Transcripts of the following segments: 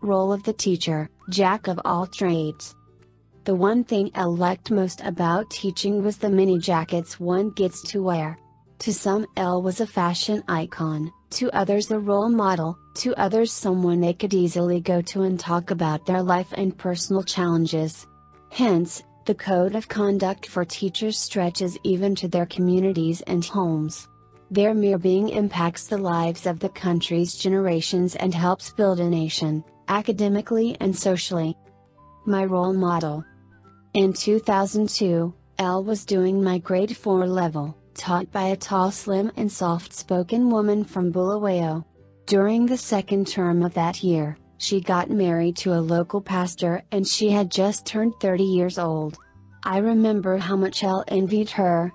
Role of the teacher, jack of all trades. The one thing Elle liked most about teaching was the mini jackets one gets to wear. To some Elle was a fashion icon, to others a role model, to others someone they could easily go to and talk about their life and personal challenges. Hence, the code of conduct for teachers stretches even to their communities and homes. Their mere being impacts the lives of the country's generations and helps build a nation, academically and socially. My role model. In 2002, Elle was doing my grade 4 level, taught by a tall slim and soft-spoken woman from Bulawayo. During the second term of that year, she got married to a local pastor and she had just turned 30 years old. I remember how much Elle envied her.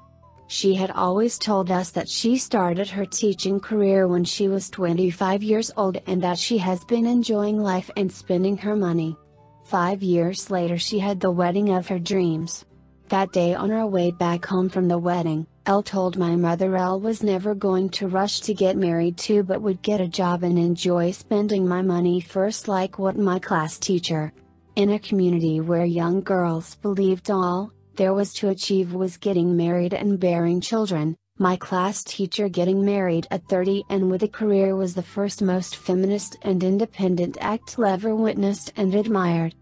She had always told us that she started her teaching career when she was 25 years old and that she has been enjoying life and spending her money. Five years later she had the wedding of her dreams. That day on our way back home from the wedding, Elle told my mother Elle was never going to rush to get married too but would get a job and enjoy spending my money first like what my class teacher. In a community where young girls believed all there was to achieve was getting married and bearing children, my class teacher getting married at 30 and with a career was the first most feminist and independent act ever witnessed and admired.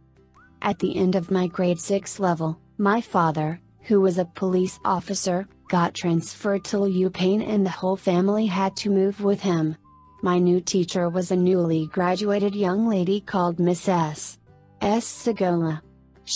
At the end of my grade 6 level, my father, who was a police officer, got transferred to Lupane and the whole family had to move with him. My new teacher was a newly graduated young lady called Miss S. S. Sagola.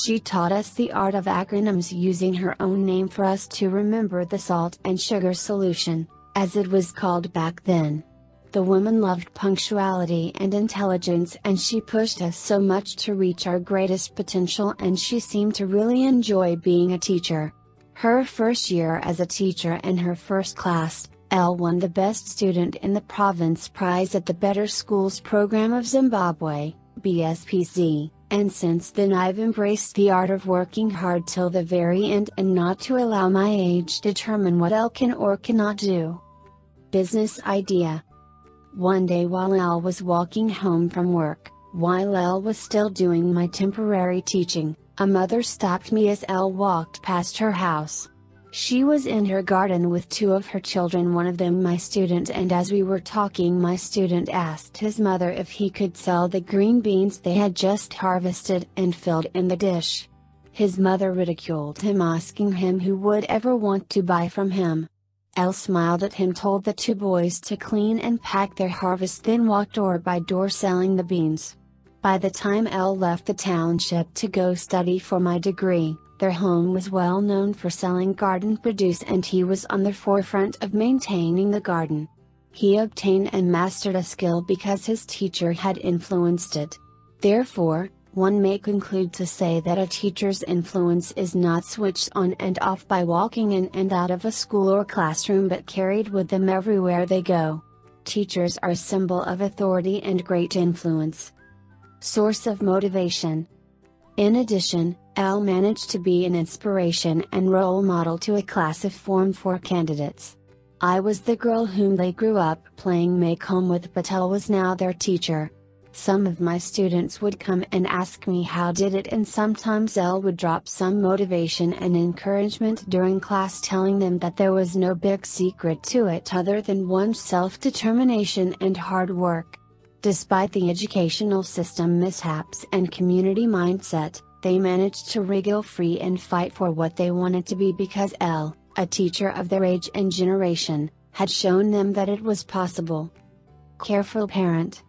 She taught us the art of acronyms using her own name for us to remember the salt and sugar solution, as it was called back then. The woman loved punctuality and intelligence and she pushed us so much to reach our greatest potential and she seemed to really enjoy being a teacher. Her first year as a teacher and her first class, Elle won the Best Student in the Province prize at the Better Schools Program of Zimbabwe, BSPZ, and since then I've embraced the art of working hard till the very end and not to allow my age determine what Elle can or cannot do. Business Idea One day while Elle was walking home from work, while Elle was still doing my temporary teaching, a mother stopped me as Elle walked past her house. She was in her garden with two of her children one of them my student and as we were talking my student asked his mother if he could sell the green beans they had just harvested and filled in the dish. His mother ridiculed him asking him who would ever want to buy from him. Elle smiled at him told the two boys to clean and pack their harvest then walked door by door selling the beans. By the time Elle left the township to go study for my degree, their home was well known for selling garden produce and he was on the forefront of maintaining the garden. He obtained and mastered a skill because his teacher had influenced it. Therefore, one may conclude to say that a teacher's influence is not switched on and off by walking in and out of a school or classroom but carried with them everywhere they go. Teachers are a symbol of authority and great influence. Source of motivation. In addition, Elle managed to be an inspiration and role model to a class of Form 4 candidates. I was the girl whom they grew up playing make home with Elle was now their teacher. Some of my students would come and ask me how did it and sometimes L would drop some motivation and encouragement during class telling them that there was no big secret to it other than one's self-determination and hard work. Despite the educational system mishaps and community mindset, they managed to wriggle free and fight for what they wanted to be because Elle, a teacher of their age and generation, had shown them that it was possible. Careful parent.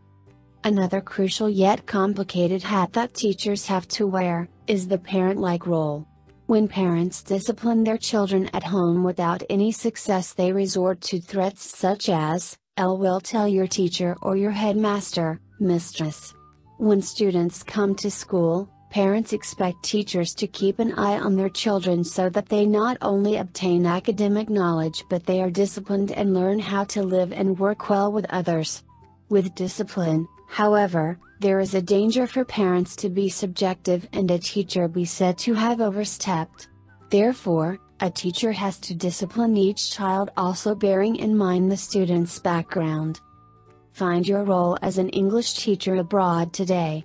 Another crucial yet complicated hat that teachers have to wear, is the parent like role. When parents discipline their children at home without any success, they resort to threats such as, Elle will tell your teacher or your headmaster, mistress. When students come to school, parents expect teachers to keep an eye on their children so that they not only obtain academic knowledge but they are disciplined and learn how to live and work well with others. With discipline, however, there is a danger for parents to be subjective and a teacher be said to have overstepped. Therefore, a teacher has to discipline each child also bearing in mind the student's background. Find your role as an English teacher abroad today.